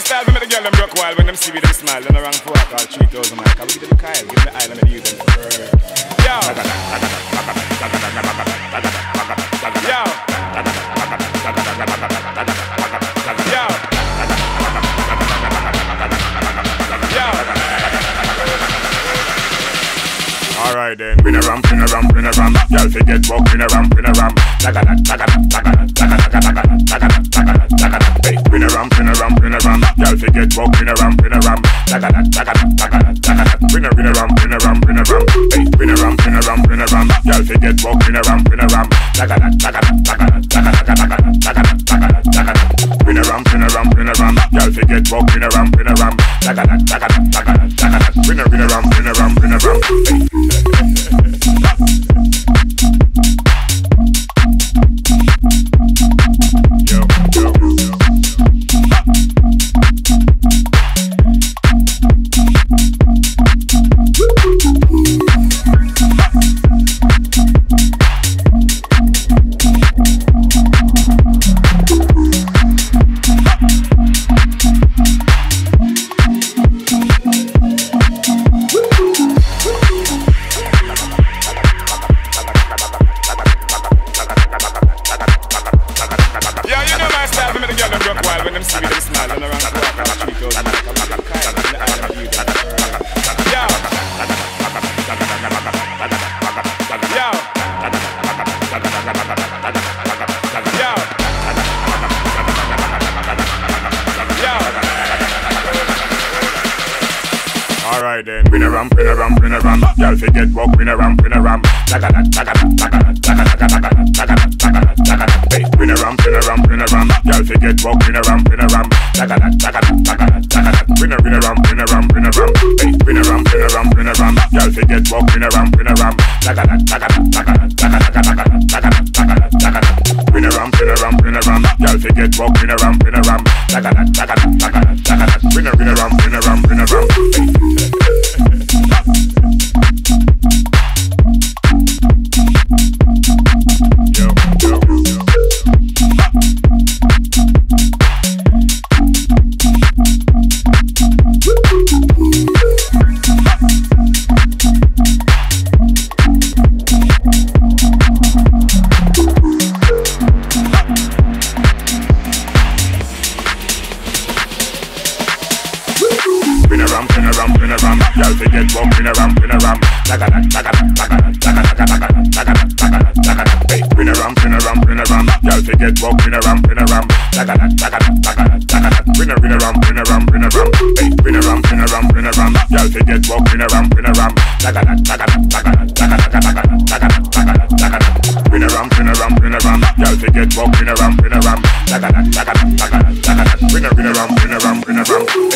style to make the girl them broke wild when them see me them smile. Then around four call three thousand man. Cause we give them Kyle, give them the island and use them. Yo. Yo. Alright then. Spin a ram, spin a ram, spin a ram. Y'all forget walk, spin a ram, spin a ram. Taka da, taka da, taka da, taka da, ram, spin a ram, spin a ram. Y'all forget walk, spin a ram, spin a ram. Taka da, taka da, taka da, taka da. Spin a, spin a ram, spin a ram, spin a ram. Hey, spin a ram, spin a ram, spin a ram. Y'all forget walk, spin a ram, spin a ram. Taka da, taka da, taka da, taka da, taka da, taka da, taka da, taka da. Spin a ram, spin a ram, spin a ram. Y'all forget walk, spin a ram, spin a ram. Taka da, taka da, taka da, taka da. Spin a, spin a ram, spin a ram, spin a ram. Alright then, win a ram, win a ram, win a ram. Y'all forget walk, win a ram, win a ram. Taka da, taka da, ram. Y'all forget walk, win a ram, win a ram. Taka da, taka da, taka da, taka da. Win a, win a ram, win a ram, win a ram. Hey, win a ram, win a ram, win a ram. Y'all forget walk, win a ram, win a ram. Taka da, taka da, taka da, taka taka taka taka da, taka da. Win a ram, win a ram, win a ram. Y'all forget walk, win a ram, win a ram. Taka da, taka da, taka da, taka da. Win a, win a ram, win a ram, win a ram. Spin a ram, spin a ram, spin a ram. Y'all forget walk, spin a ram, spin a ram. Taka da, taka da, taka da, taka taka taka taka da, taka da. Hey, spin a ram, spin a ram, spin a ram. Y'all forget walk, spin a ram, spin a ram. Taka da, taka da, taka taka da. Spin a, spin a ram, spin a ram, spin a ram. Hey, spin a ram, spin a ram, spin a ram. Y'all forget walk, spin a ram, spin a ram. Taka da, taka da, taka taka taka taka taka da, taka da. Spin a ram, spin a ram, spin a ram. Y'all forget walk, spin a ram, spin a ram. Taka da, taka da, taka taka da. Spin a, spin a ram, spin a ram, spin a ram.